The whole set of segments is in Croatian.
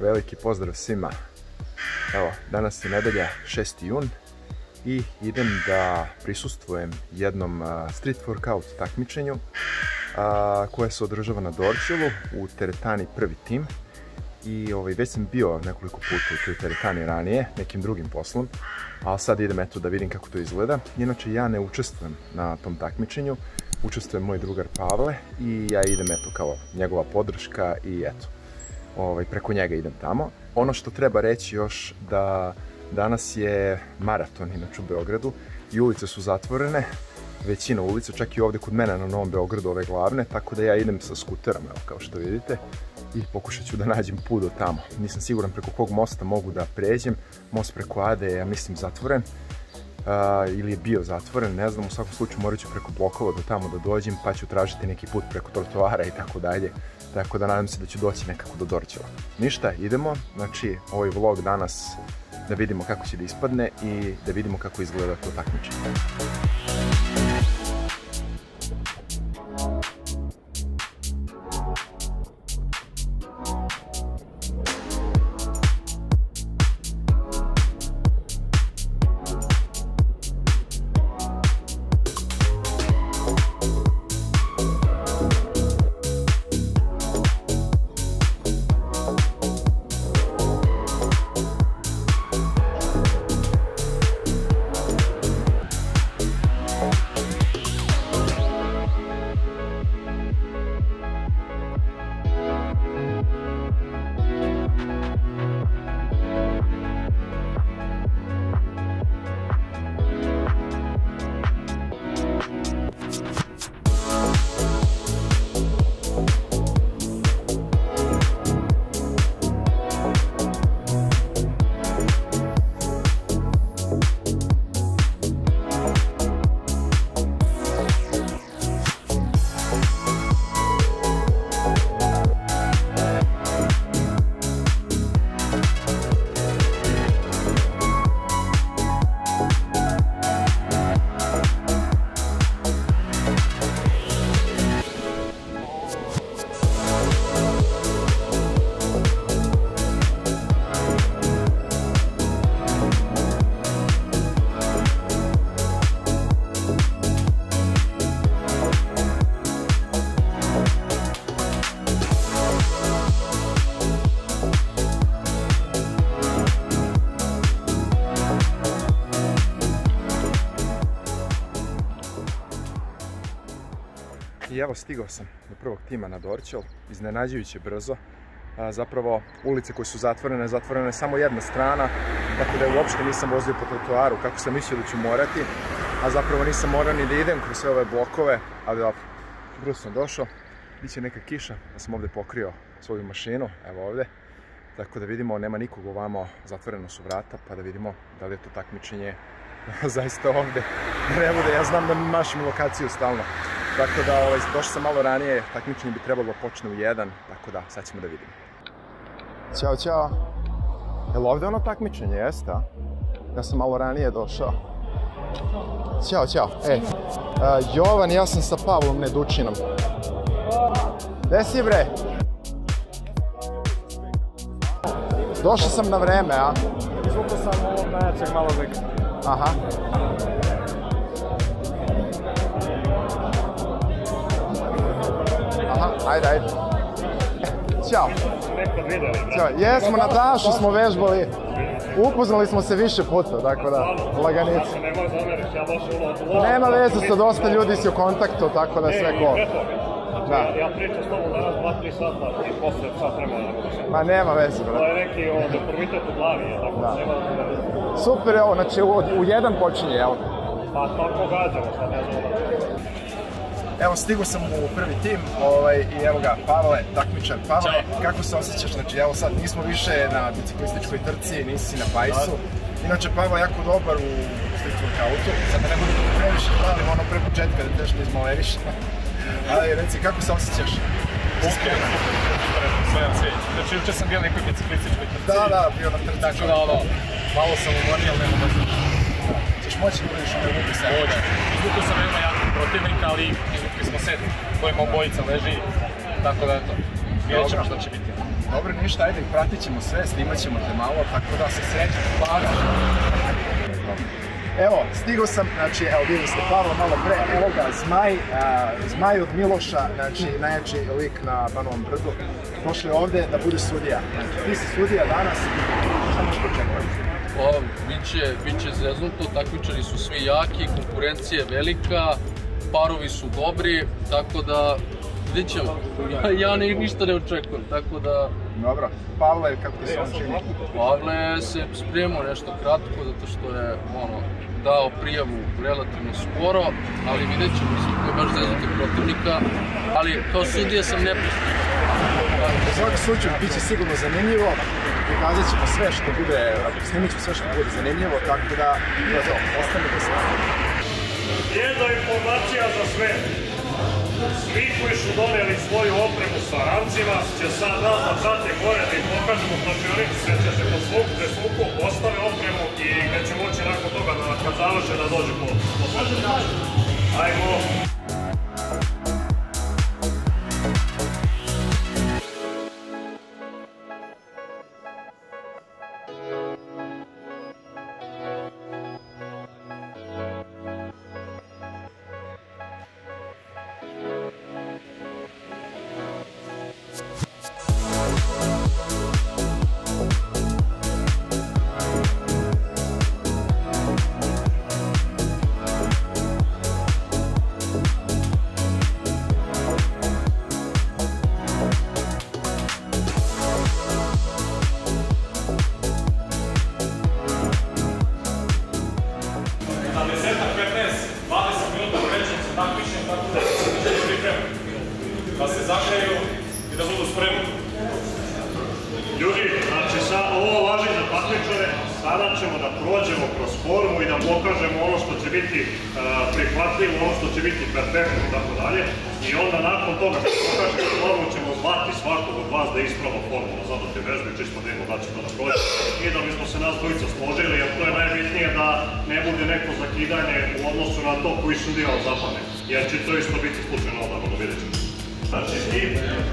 veliki pozdrav svima. Evo, danas je nedelja 6. jun i idem da prisustvujem jednom street workout takmičenju koje se održava na Dorčelu u teretani prvi tim. I ovaj, već sam bio nekoliko puta u teretani ranije, nekim drugim poslom, ali sad idem eto da vidim kako to izgleda. Inače ja ne učestvujem na tom takmičenju, učestvuje moj drugar Pavle i ja idem eto kao njegova podrška i eto, ovaj, preko njega idem tamo. Ono što treba reći još da danas je maraton inače u Beogradu i ulice su zatvorene, većina ulica, čak i ovdje kod mene na Novom Beogradu ove glavne, tako da ja idem sa skuterom, evo kao što vidite, i pokušat ću da nađem put do tamo. Nisam siguran preko kog mosta mogu da pređem, most preko Ade je, ja mislim, zatvoren, ili je bio zatvoren, ne znam, u svakom slučaju morat ću preko blokova do tamo da dođem, pa ću tražiti neki put preko trotoara i tako dalje, tako da nadam se da ću doći nekako do Dorčeva. Ništa, idemo, znači ovaj vlog danas da vidimo kako će da ispadne i da vidimo kako izgleda to takmičenje. Evo stigao sam do prvog tima na Dorčel, iznenađujuće brzo. zapravo ulice koje su zatvorene, zatvorena je samo jedna strana, tako da uopšte nisam vozio po trotuaru kako sam mislio da ću morati, a zapravo nisam morao ni da idem kroz sve ove blokove, ali dobro, brzo sam došao, biće neka kiša, da sam ovdje pokrio svoju mašinu, evo ovdje, tako da vidimo, nema nikog ovamo, zatvoreno su vrata, pa da vidimo da li je to takmičenje zaista ovdje. Ne bude, ja znam da mašim lokaciju stalno. Tako da, ovaj, došao sam malo ranije, takmičenje bi trebalo počne u jedan, tako da, sad ćemo da vidimo. Ćao, čao. Jel ovdje ono takmičenje, jeste, a? Ja sam malo ranije došao. Ćao, čao. E, Jovan, ja sam sa Pavlom Nedučinom. Gde si bre? Došao sam na vreme, a? Izvukao sam ovog najjačeg malo Aha. Aha, ajde, ajde. Ćao. Ćao. Jesmo, Natašu smo vežbali. Upoznali smo se više puta, tako da, laganici. Nema veze sa dosta ljudi si u kontaktu, tako da sve ko. Da. Ja pričam s tobom danas 2-3 sata i posle sat vremena. Ma nema veze, brate. To je neki ovo, deformitet u glavi, je tako da. nema Super, evo, znači u, u jedan počinje, jel? Pa tako gađamo, sad ne znam. Evo, stigu sam u prvi tim ovaj, i evo ga, Pavle, takmičar. Pavle, Ćao. kako se osjećaš? Znači, evo sad nismo više na biciklističkoj trci, nisi na pajsu. Inače, Pavle jako dobar u street workoutu. Sad da ne budu previše žalim ono pre početka da teš ne izmaleviš. Ali reci, kako se osjećaš? Ok, sve sve. Znači, juče sam bio nekoj biciklističkoj trci. Da, da, bio na trci. Tako da, ono, malo sam umorniji, ali nema baš Češ moći da budeš sad? Može. Izvukao sam veoma jakog protivnika, ali smo set kojima obojica leži. Tako da, eto, vidjet ćemo što će biti. Dobro, ništa, ajde, pratit ćemo sve, snimat ćemo te malo, tako da se srećem, hvala. Evo, stigao sam, znači, evo vidjeli ste Pavla malo pre, evo ga, Zmaj, a, Zmaj od Miloša, znači najjači lik na Banovom brdu, došli ovde da bude sudija. Znači, ti si sudija danas, šta možeš očekivati? Pa, biće, biće zeznuto, takmičari su svi jaki, konkurencija je velika, parovi su dobri, tako da vidjet ćemo. Ja, ni, ništa ne očekujem, tako da Dobro, Pavle, kako ti se on čini? Pavle se spremao nešto kratko, zato što je ono, dao prijavu relativno skoro, ali vidjet ćemo, mislim, to je baš zeznuto protivnika, ali kao sudija sam nepristupan. U svakom slučaju, bit će sigurno zanimljivo, prikazat ćemo sve što bude, snimit ćemo sve što bude zanimljivo, tako da, je to, ostanite s nama. Jedna informacija za sve. Svi koji su doneli svoju opremu sa rancima će sad nas da prate gore da im pokažemo kladionicu gde će se posvuku, presvuku, ostave opremu i gde će moći nakon toga da kad završe da dođe po, po Ajmo. Da zadate vežbe, čisto da da će to da prođe. I da bismo se nas dvojica složili, jer to je najbitnije da ne bude neko zakidanje u odnosu na to koji su dio zapadne. Jer će to isto biti slučajno odavno, vidjet ćemo. Znači, i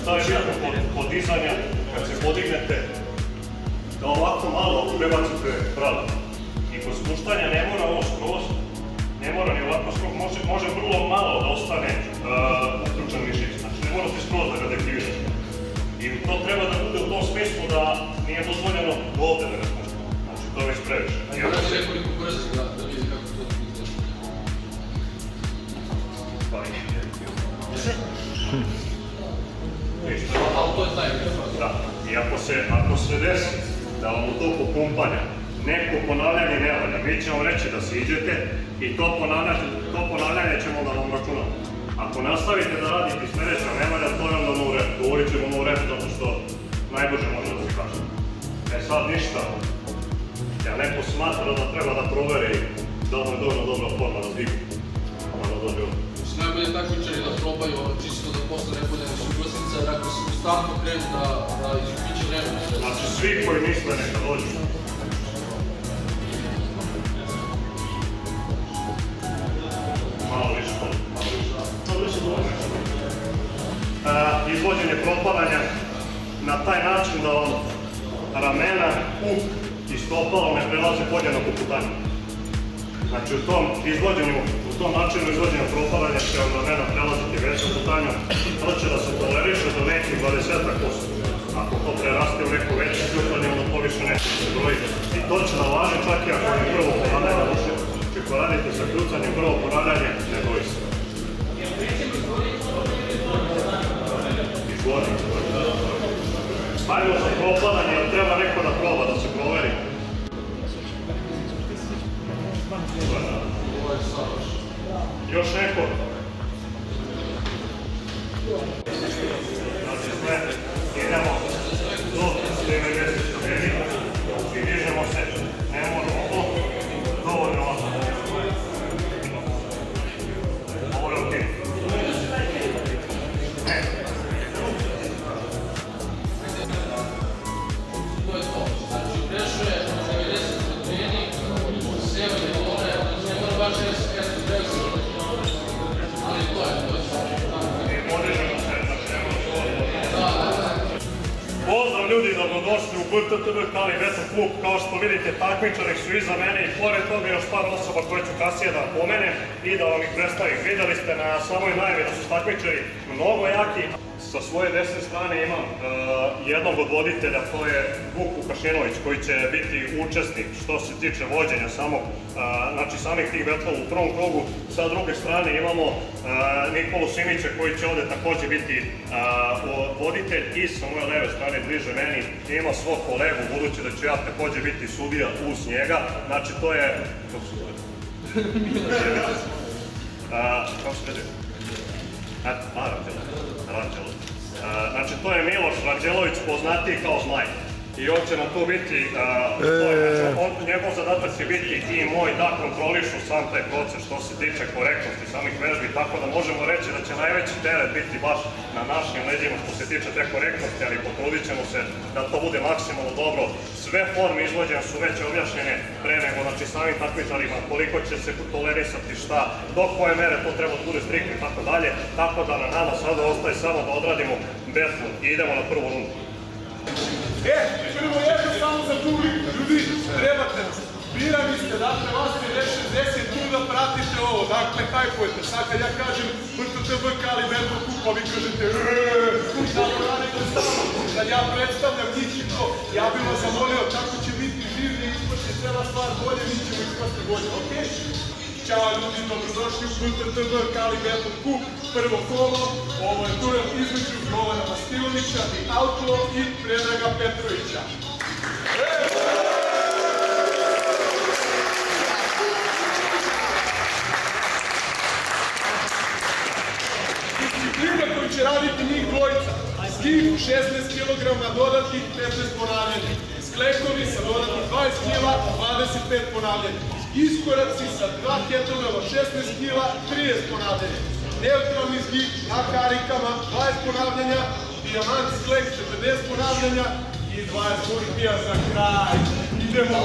šta je bitno podizanja, kad se podignete, da ovako malo prebacite pravo. I kod spuštanja ne mora ovo skroz, ne mora ni ovako skroz, može, može vrlo malo da ostane treba da bude u tom smislu da nije dozvoljeno do ovde da ga spuštamo. Znači, to je već previše. Još ako se- nekoliko brzi da, da vidi kako to izgleda. Pa i- Ništa. Ali to je taj, Da. I ako se, ako se desi da vam u toku pumpanja neko ponavljanje ne valja, mi ćemo reći da siđete i to ponavljanje, to ponavljanje ćemo da vam računamo. Ako nastavite da radite i sledeća ne valja, to je onda no rep. Govorit ćemo no rep zato što najbrže može da se kaže. E sad ništa. Ja neko smatra da treba da proveri da mu je dovoljno dobra forma da digne. Pa da dođe ovdje. Najbolje takmičari da probaju ono čisto da posle ne bude nesuglasica, jer ako se u startu krenu da, da izgubiće vreme. Znači svi koji misle neka dođu. Izvođenje propadanja na taj način da vam ramena, uk i stopalo ne prelaze podjedno po putanju. Znači u tom izvođenju, u tom načinu izvođenja propadanja će vam ramena prelaziti veću putanju, to će da se toleriše do nekih 20%. Ako to preraste u neko veće ključanje, onda to više neće se broji. I to će da važi čak i ako je prvo ponavljanje ako radite sa kljucanjem prvo ponavljanje, ne broji se. Izvodi. Ajmo za propadanje, dobrodošli u BTTV Kali Beto klub. Kao što vidite, takmičari su iza mene i pored toga još par osoba koje ću kasnije da pomenem i da vam ih predstavim. Videli ste na samoj najavi da su takmičari mnogo jaki. Sa svoje desne strane imam uh, jednog od voditelja, to je Vuk Vukašinović, koji će biti učesnik što se tiče vođenja samog, uh, znači samih tih betlova u prvom krugu. Sa druge strane imamo uh, Nikolu Simića koji će ovde takođe biti voditelj i sa moje leve strane bliže meni ima svog kolegu, budući da ću ja takođe biti sudija uz njega. Znači to je... Kako se zove? Kako se Ranđelo. Ranđelo. Znači, to je Miloš Ranđelović, poznatiji kao Zmaj. I on će nam tu biti, uh, je, znači, on, njegov zadatak će biti i moj da kontrolišu sam taj proces što se tiče korektnosti samih vežbi, tako da možemo reći da će najveći teret biti baš na našim leđima što se tiče te korektnosti, ali potrudit ćemo se da to bude maksimalno dobro. Sve forme izvođenja su već objašnjene pre nego, znači samim takmičarima, koliko će se tolerisati šta, do koje mere to treba bude striktno i tako dalje, tako da na nama sada ostaje samo da odradimo betlu i idemo na prvu rundu. E, prvo jedno samo za publiku, ljudi, trebate nas. Birani ste, dakle, vas je 60 tu da pratite ovo, dakle, hajpujete. Sad kad ja kažem BTTB Kali Beto Kupa, vi kažete samo. Kad ja predstavljam njih i to, ja bih vas zamolio kako će biti življe, ispašće cela stvar bolje, mi ćemo ispasti bolje, okej? Ćao ljudi, dobrodošli u BTTV Kali Beton Kup, prvo kolo. Ovo je duel između Jovana Vastilovića i Auto i Predraga Petrovića. Disciplina koju će raditi njih dvojica. Skif 16 kg dodatnih 15 ponavljanja. Sklekovi sa dodatnih 20 kg 25 ponavljanja iskoraci sa 2 kettlebella 16 kg, 30 ponavljanja. Neutralni zgib na karikama, 20 ponavljanja, dijamant sklek 40 ponavljanja i 20 burpija za kraj. Idemo!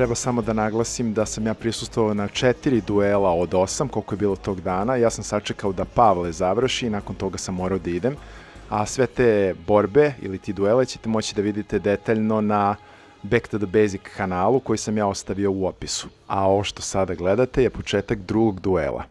Treba samo da naglasim da sam ja prisustvovao na četiri duela od osam, koliko je bilo tog dana. Ja sam sačekao da Pavle završi i nakon toga sam morao da idem. A sve te borbe ili ti duele ćete moći da vidite detaljno na Back to the Basic kanalu koji sam ja ostavio u opisu. A ovo što sada gledate je početak drugog duela.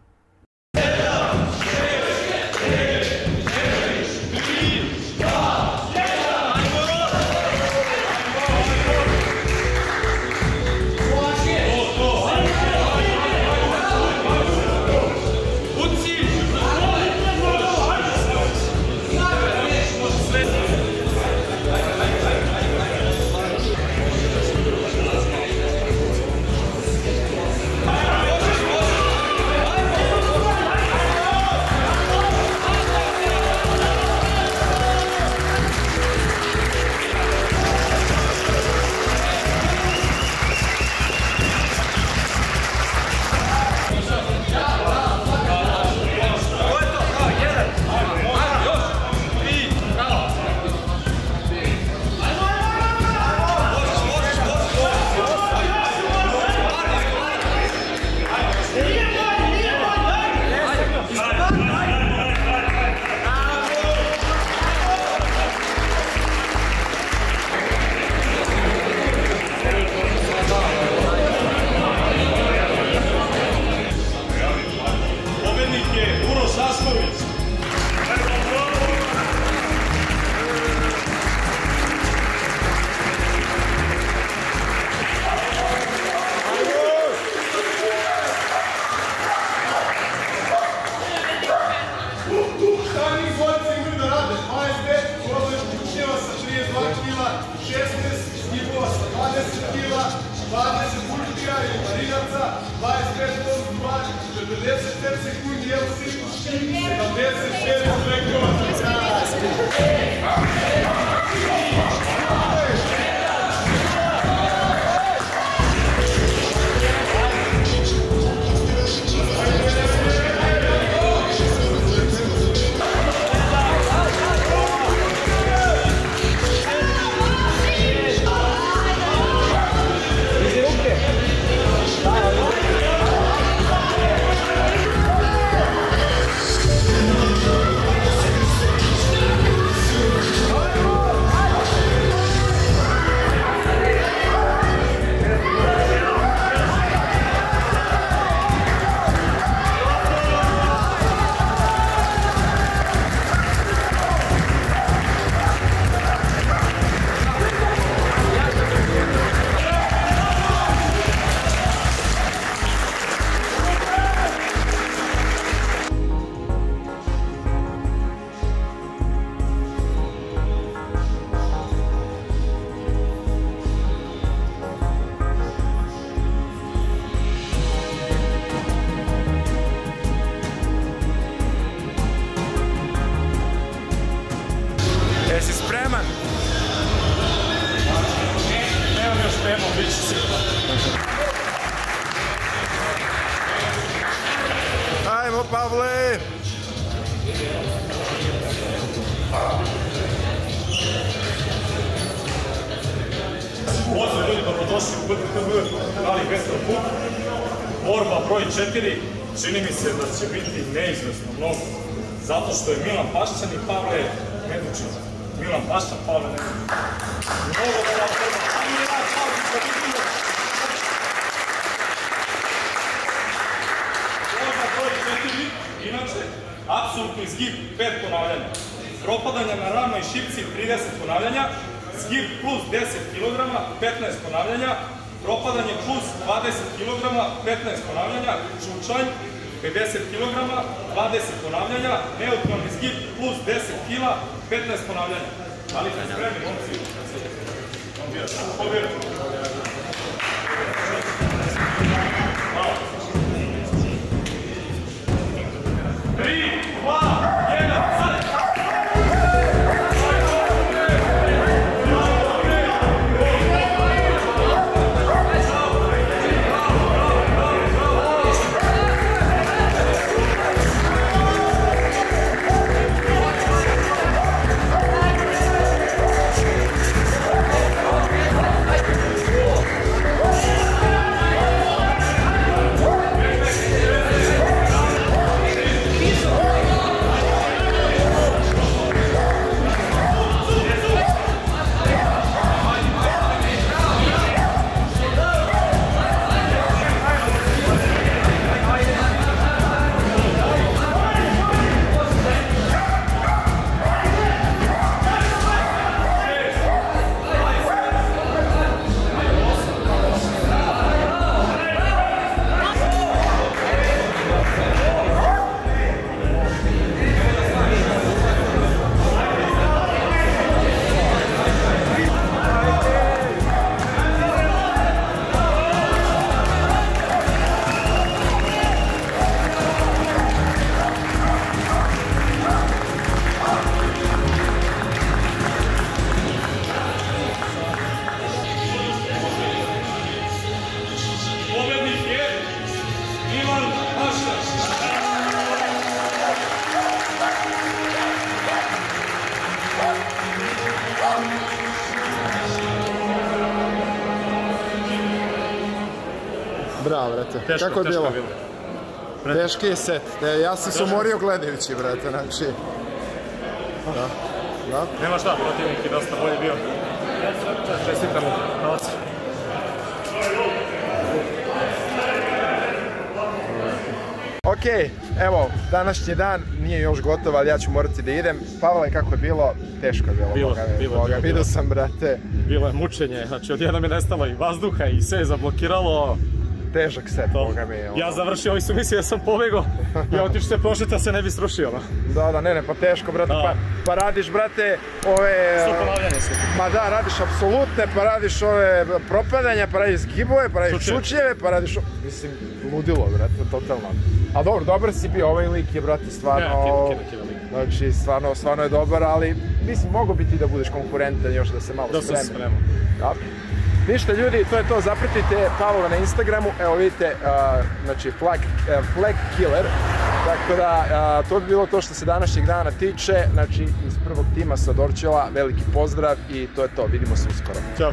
4, čini mi se da će biti neizvesno mnogo. Zato što je Milan Pašćan i Pavle Nedučić. Milan Pašćan, Pavle Nedučić. Mnogo da vam treba. Ajmo je naš pauzi da vidimo. Borba broj 4, inače, apsolutni zgib 5 ponavljanja. Propadanje na i šipci 30 ponavljanja, zgib plus 10 kg, 15 ponavljanja, propadanje plus 20 kg, 15 ponavljanja, čučanj 50 kg, 20 ponavljanja, neutralni zgib plus 10 kg, 15 ponavljanja. Da li ste spremni, momci? Pobjedu. Bravo, brate. Kako je bilo? Teški je set. Ne, ja sam se umorio gledajući, brate, znači... Da. Da. Nema šta, protivnik je dosta bolji bio. Čestitam mu. Novac. Ok, evo, današnji dan nije još gotov, ali ja ću morati da idem. Pavle, kako je bilo? Teško je bilo. Bilo, Boga bilo, Boga. bilo, Vidio bilo. sam, brate. Bilo je mučenje, znači odjednom je nestalo i vazduha i sve je zablokiralo. Težak set, boga mi. ono. Ja završio ovi su mislili da sam pobegao i otišao se prošeta se ne bi srušio. No. Da, da, ne, ne, pa teško, brate, Da. pa, pa radiš, brate, ove... Sto ponavljanja su. Ma da, radiš apsolutne, pa radiš ove propadanja, pa radiš zgibove, pa radiš čučljeve, pa radiš... Mislim, ludilo, brate, totalno. A dobro, dobar si bio, ovaj lik je, brate, stvarno... Ja, lik. Znači, stvarno, stvarno je dobar, ali mislim, mogo bi ti da budeš konkurentan još da se malo Da sam se spremi. spremao. Ništa ljudi, to je to, zapratite Pavla na Instagramu, evo vidite, znači flag, e, flag killer, tako da to bi bilo to što se današnjeg dana tiče, znači iz prvog tima sa Dorčela, veliki pozdrav i to je to, vidimo se uskoro. Ćao.